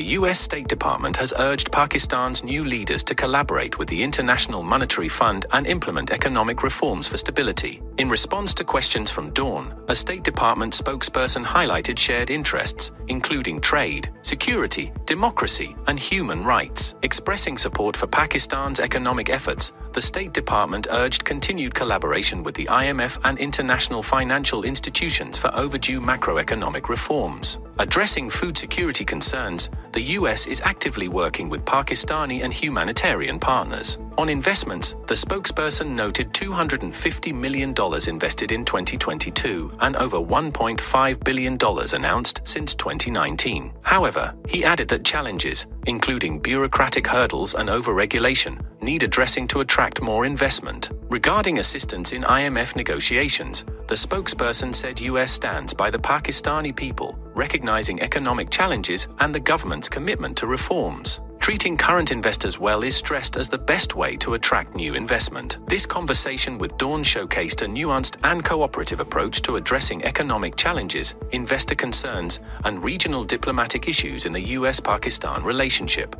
the US State Department has urged Pakistan's new leaders to collaborate with the International Monetary Fund and implement economic reforms for stability. In response to questions from Dawn, a State Department spokesperson highlighted shared interests, including trade, security, democracy, and human rights. Expressing support for Pakistan's economic efforts, the State Department urged continued collaboration with the IMF and international financial institutions for overdue macroeconomic reforms. Addressing food security concerns, the US is actively working with Pakistani and humanitarian partners. On investments, the spokesperson noted $250 million invested in 2022 and over $1.5 billion announced since 2019. However, he added that challenges, including bureaucratic hurdles and overregulation, need addressing to attract more investment. Regarding assistance in IMF negotiations, the spokesperson said US stands by the Pakistani people, recognizing economic challenges and the government's commitment to reforms. Treating current investors well is stressed as the best way to attract new investment. This conversation with Dawn showcased a nuanced and cooperative approach to addressing economic challenges, investor concerns, and regional diplomatic issues in the US Pakistan relationship.